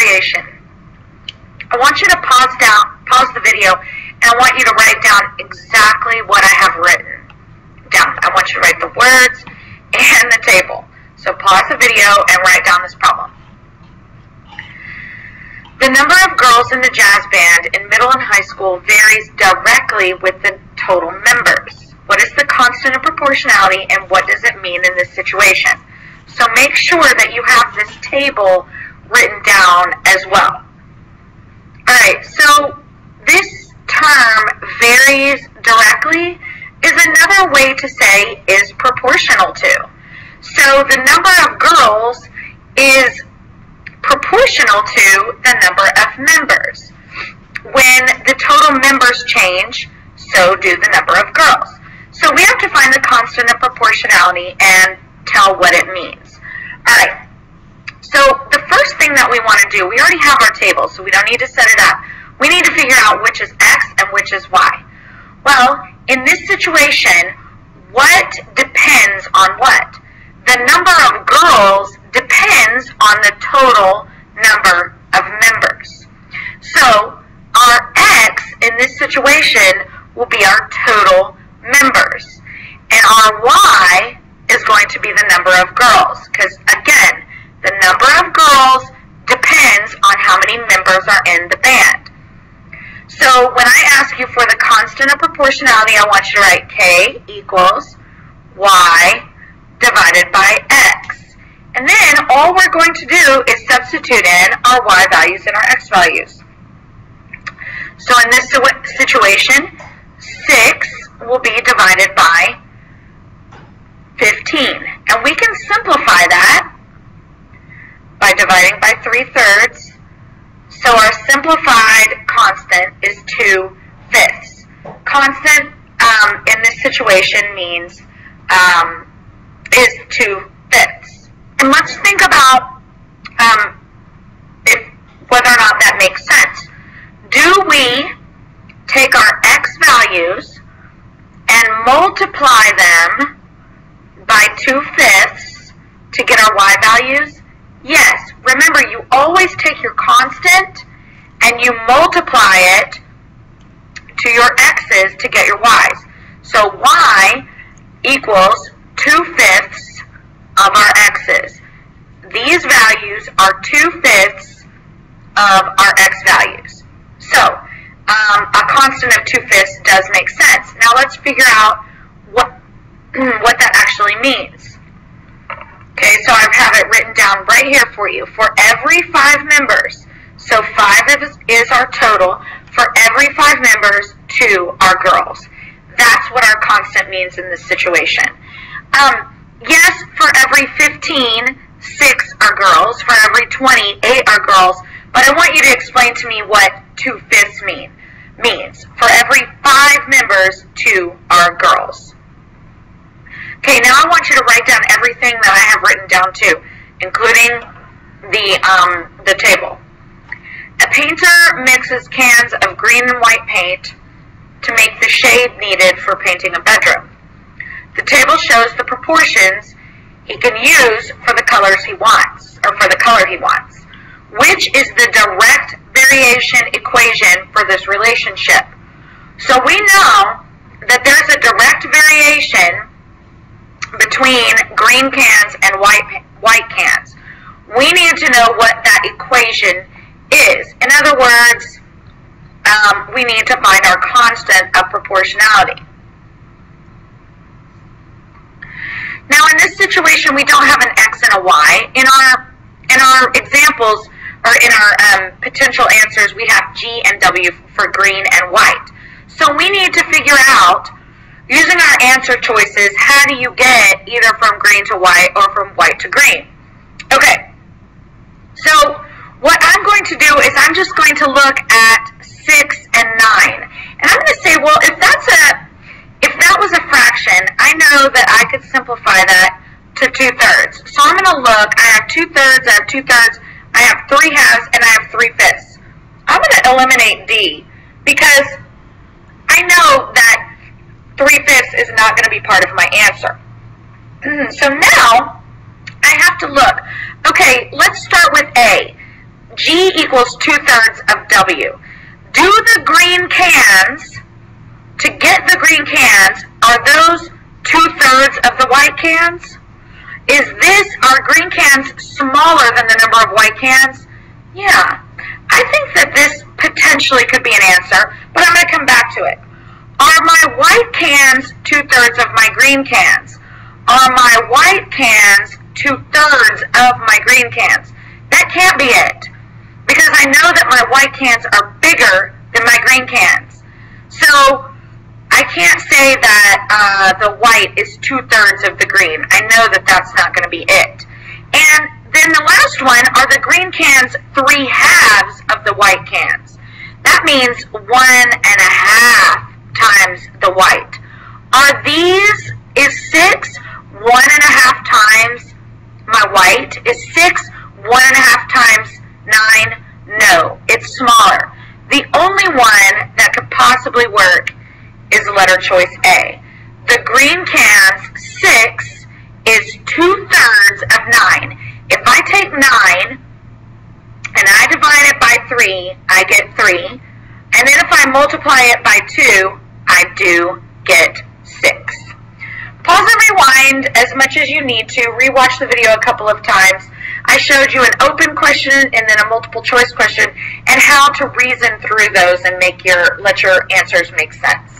variation, I want you to pause down, pause the video, and I want you to write down exactly what I have written down. I want you to write the words and the table. So pause the video and write down this problem. The number of girls in the jazz band in middle and high school varies directly with the total members. What is the constant of proportionality and what does it mean in this situation? So make sure that you have this table written down as well. Alright, so this term varies directly is another way to say is proportional to. So the number of girls is proportional to the number of members. When the total members change, so do the number of girls. So we have to find the constant of proportionality and tell what it means. The first thing that we want to do, we already have our table, so we don't need to set it up. We need to figure out which is x and which is y. Well, in this situation, what depends on what? The number of girls depends on the total number of members. So our x in this situation will be our total members. And our y is going to be the number of girls. Because again, the number of girls depends on how many members are in the band. So when I ask you for the constant of proportionality, I want you to write k equals y divided by x. And then all we're going to do is substitute in our y values and our x values. So in this situation, 6 will be divided by 15. And we can simplify that by dividing by 3 thirds. So our simplified constant is 2 fifths. Constant um, in this situation means um, is 2 fifths. And let's think about um, if whether or not that makes sense. Do we take our x values and multiply them by 2 fifths to get our y values? Yes. Remember, you always take your constant and you multiply it to your x's to get your y's. So y equals 2 fifths of our x's. These values are 2 fifths of our x values. So, um, a constant of 2 fifths does make sense. Now let's figure out what, what that actually means. Okay, so I have it written down right here for you. For every five members, so five is, is our total, for every five members, two are girls. What our constant means in this situation. Um, yes, for every 15, six are girls. For every 20, eight are girls. But I want you to explain to me what two-fifths mean means. For every five members, two are girls. Okay, now I want you to write down everything that I have written down too, including the, um, the table. A painter mixes cans of green and white paint to make the shade needed for painting a bedroom. The table shows the proportions he can use for the colors he wants, or for the color he wants. Which is the direct variation equation for this relationship? So we know that there's a direct variation between green cans and white, white cans. We need to know what that equation is. In other words, um, we need to find our constant of proportionality. Now in this situation, we don't have an x and a y. In our, in our examples, or in our um, potential answers, we have G and W for green and white. So we need to figure out, using our answer choices, how do you get either from green to white or from white to green? Okay, so what I'm going to do is I'm just going to look at 6 and 9. And I'm going to say, well, if that's a if that was a fraction, I know that I could simplify that to 2 thirds. So I'm going to 2 thirds, I have 2 thirds, I have 3 halves, and I have 3 fifths. I'm going to eliminate D because I know that 3 fifths is not going to be part of my answer. So now I have to look. Okay, let's start with A. G equals two-thirds of W. Do the green cans, to get the green cans, are those two-thirds of the white cans? Is this, are green cans smaller than the number of white cans? Yeah. I think that this potentially could be an answer, but I'm going to come back to it. Are my white cans two-thirds of my green cans? Are my white cans two-thirds of my green cans? That can't be it. Because I know that my white cans are bigger than my green cans. So can't say that uh, the white is two-thirds of the green. I know that that's not going to be it. And then the last one are the green cans three halves of the white cans. That means one and a half times the white. Are these, is six one and a half times my white? Is six one and a half times nine? No, it's smaller. The only one that could possibly work letter choice A. The green cans, 6, is two-thirds of 9. If I take 9 and I divide it by 3, I get 3. And then if I multiply it by 2, I do get 6. Pause and rewind as much as you need to. Rewatch the video a couple of times. I showed you an open question and then a multiple choice question and how to reason through those and make your let your answers make sense.